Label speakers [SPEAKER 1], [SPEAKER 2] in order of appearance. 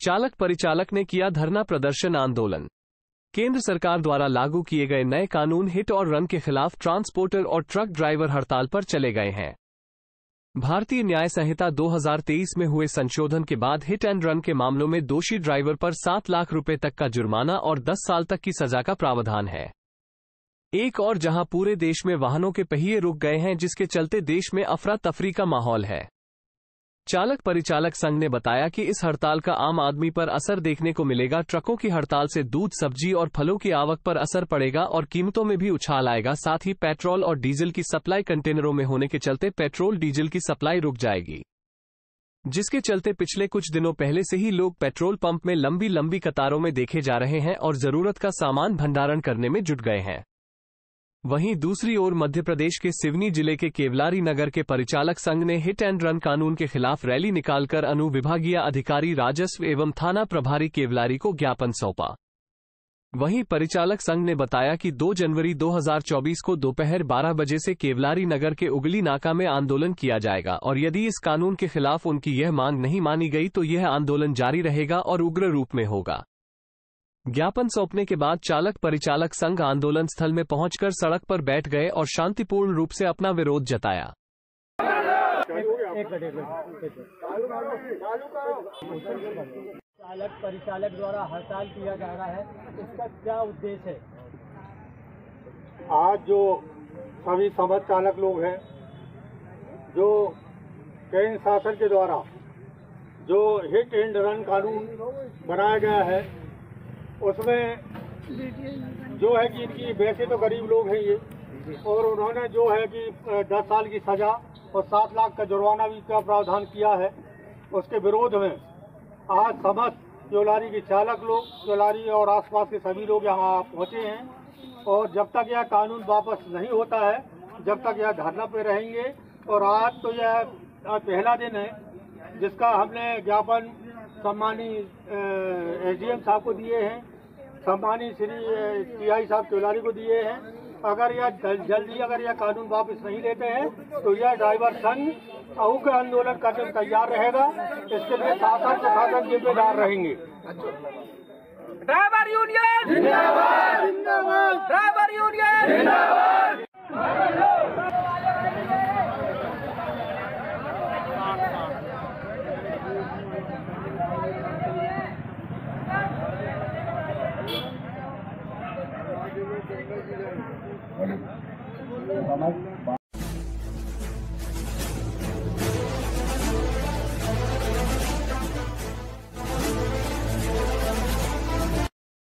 [SPEAKER 1] चालक परिचालक ने किया धरना प्रदर्शन आंदोलन। केंद्र सरकार द्वारा लागू किए गए नए कानून हिट और रन के खिलाफ ट्रांसपोर्टर और ट्रक ड्राइवर हड़ताल पर चले गए हैं। भारतीय न्याय संहिता 2023 में हुए संशोधन के बाद हिट एंड रन के मामलों में दोषी ड्राइवर पर सात लाख रुपए तक का जुर्माना और दस साल तक की सजा का प्रावधान है। एक और जहाँ पूरे देश में वाहनों के पहिए रुक गए हैं जिसके चलते देश में अफरा तफरी का माहौल है। चालक परिचालक संघ ने बताया कि इस हड़ताल का आम आदमी पर असर देखने को मिलेगा। ट्रकों की हड़ताल से दूध, सब्ज़ी और फलों की आवक पर असर पड़ेगा और कीमतों में भी उछाल आएगा। साथ ही पेट्रोल और डीजल की सप्लाई कंटेनरों में होने के चलते पेट्रोल, डीजल की सप्लाई रुक जाएगी। जिसके चलते पिछले कुछ दिनों पहले से ही लोग पेट्रोल पंप में लंबी लंबी कतारों में देखे जा रहे हैं और ज़रूरत का सामान भंडारण करने में जुट गए हैं। वहीं दूसरी ओर मध्य प्रदेश के सिवनी ज़िले के केवलारी नगर के परिचालक संघ ने हिट एंड रन कानून के खिलाफ रैली निकालकर अनुविभागीय अधिकारी राजस्व एवं थाना प्रभारी केवलारी को ज्ञापन सौंपा। वहीं परिचालक संघ ने बताया कि 2 जनवरी 2024 को दोपहर 12 बजे से केवलारी नगर के उगली नाका में आंदोलन किया जाएगा और यदि इस कानून के खिलाफ उनकी यह मांग नहीं मानी गई तो यह आंदोलन जारी रहेगा और उग्र रूप में होगा। ज्ञापन सौंपने के बाद चालक परिचालक संघ आंदोलन स्थल में पहुंचकर सड़क पर बैठ गए और शांतिपूर्ण रूप से अपना विरोध जताया।
[SPEAKER 2] चालक परिचालक द्वारा हड़ताल किया जा रहा है इसका क्या उद्देश्य है
[SPEAKER 3] आज जो सभी समझ चालक लोग हैं जो केंद्र शासन के द्वारा जो हिट एंड रन कानून बनाया गया है उसमें जो है कि इनकी वैसे तो गरीब लोग हैं ये। और उन्होंने जो है कि दस साल की सजा और सात लाख का जुर्माना भी का प्रावधान किया है। उसके विरोध में आज समस्त चौलारी के चालक लोग चौलारी और आसपास के सभी लोग यहाँ पहुँचे हैं। और जब तक यह कानून वापस नहीं होता है, जब तक यह धरना पे रहेंगे। और आज तो यह पहला दिन है, जिसका हमने ज्ञापन सम्मानी एसडीएम साहब को दिए हैं सम्मानी श्री टीआई साहब तिवारी को दिए हैं। अगर यह जल- जल्दी अगर यह कानून वापस नहीं लेते हैं तो यह ड्राइवर संघ उग्र आंदोलन करने में तैयार रहेगा। इसके लिए शासन प्रशासन जिम्मेदार रहेंगे।
[SPEAKER 4] Driver union. Driver union. ます。